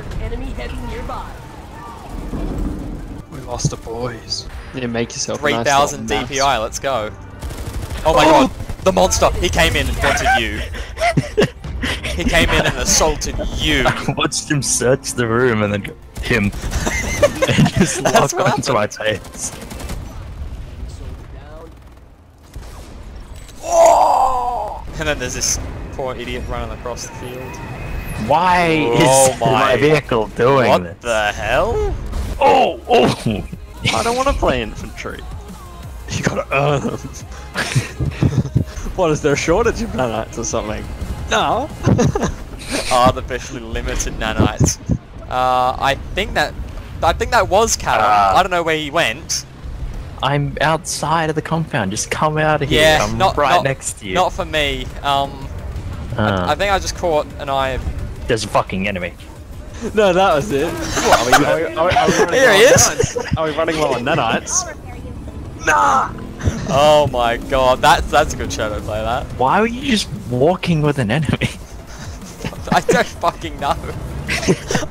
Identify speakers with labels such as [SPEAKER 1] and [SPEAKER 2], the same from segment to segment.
[SPEAKER 1] Stay alert. Enemy heading nearby.
[SPEAKER 2] We lost the boys. Yeah, make yourself a nice
[SPEAKER 3] 3000
[SPEAKER 2] little.
[SPEAKER 3] DPI, let's go. Oh my god, the monster! He came in and wanted you. He came in and assaulted you.
[SPEAKER 4] I watched him search the room and then go, him. and just
[SPEAKER 3] That's
[SPEAKER 4] lock
[SPEAKER 3] what
[SPEAKER 4] onto my face.
[SPEAKER 1] Soldier.
[SPEAKER 3] And then there's this poor idiot running across the field.
[SPEAKER 4] Why
[SPEAKER 3] Oh
[SPEAKER 4] is
[SPEAKER 3] my-
[SPEAKER 4] my vehicle doing
[SPEAKER 3] What
[SPEAKER 4] this?
[SPEAKER 3] What the hell?
[SPEAKER 4] Oh, oh!
[SPEAKER 2] I don't want to play infantry. You gotta earn them. what is there a shortage of nanites or something? No.
[SPEAKER 3] Artificially limited nanites. Uh, I think that I think that was Callum.
[SPEAKER 4] Ah.
[SPEAKER 3] I don't know where he went.
[SPEAKER 4] I'm outside of the compound. Just come out of here.
[SPEAKER 3] Yeah,
[SPEAKER 4] I'm
[SPEAKER 3] not
[SPEAKER 4] right
[SPEAKER 3] not,
[SPEAKER 4] next to you.
[SPEAKER 3] Not for me. Um,
[SPEAKER 4] Uh,
[SPEAKER 3] I think I just caught an eye. Of-
[SPEAKER 4] there's a fucking enemy.
[SPEAKER 2] No, that was it. What, are, we, are, we, are, we, are we running
[SPEAKER 3] Here
[SPEAKER 2] low
[SPEAKER 3] he
[SPEAKER 2] on
[SPEAKER 3] is.
[SPEAKER 2] nanites? Are we running low on nanites? nah!
[SPEAKER 3] Oh my god, that's that's a good ShadowPlay. That
[SPEAKER 4] Why were you just walking with an enemy?
[SPEAKER 3] I don't fucking know.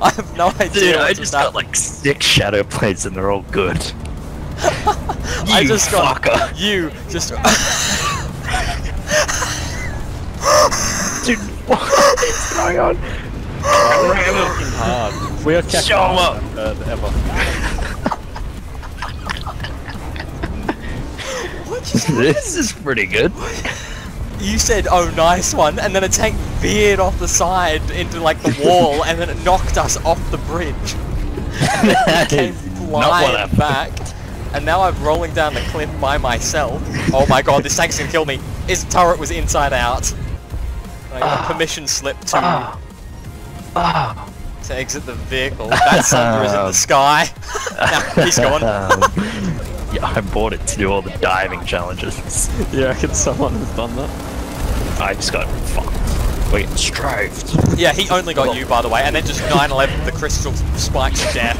[SPEAKER 3] I have no idea.
[SPEAKER 4] Dude, I
[SPEAKER 3] just
[SPEAKER 4] just got
[SPEAKER 3] happened.
[SPEAKER 4] like six shadow plates and they're all good.
[SPEAKER 3] I
[SPEAKER 4] You
[SPEAKER 3] just got
[SPEAKER 4] fucker.
[SPEAKER 3] you just.
[SPEAKER 4] Dude, what is going on?
[SPEAKER 2] Fucking hard. We are catching
[SPEAKER 4] Show 'em up.
[SPEAKER 2] Uh, ever.
[SPEAKER 4] this is pretty good.
[SPEAKER 3] You said, "Oh, nice one," and then a tank veered off the side into like the wall, and then it knocked us off the bridge.
[SPEAKER 4] that
[SPEAKER 3] Came flying back, and now I'm rolling down the cliff by myself. Oh my god, this tank's gonna kill me. His turret was inside out. I got a
[SPEAKER 4] Ah.
[SPEAKER 3] permission slip to
[SPEAKER 4] Ah. Ah.
[SPEAKER 3] to exit the vehicle. That soldier is in the sky. now, he's gone.
[SPEAKER 4] Yeah, I bought it to do all the diving challenges.
[SPEAKER 2] You reckon someone has done that?
[SPEAKER 4] I just got fucked. We're getting strafed.
[SPEAKER 3] Yeah, he only got you, by the way, and then just 9/11 the crystal spikes you death.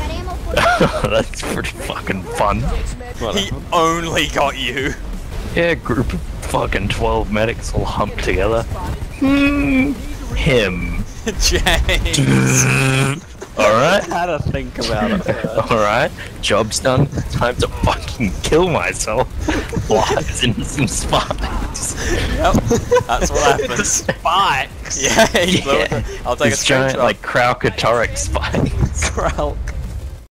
[SPEAKER 4] That's pretty fucking fun.
[SPEAKER 3] He only got you.
[SPEAKER 4] Yeah, group of fucking 12 medics all humped together. Hmm. Him.
[SPEAKER 3] James.
[SPEAKER 4] Alright.
[SPEAKER 2] Had to think about it.
[SPEAKER 4] Alright. Job's done. Time to fucking kill myself. Flies into some spikes.
[SPEAKER 3] Yep. That's what happens.
[SPEAKER 4] spikes.
[SPEAKER 3] Yeah,
[SPEAKER 4] Yeah.
[SPEAKER 3] I'll take
[SPEAKER 4] These
[SPEAKER 3] a
[SPEAKER 4] giant, like, Kraukatoric spikes.
[SPEAKER 2] Kralk.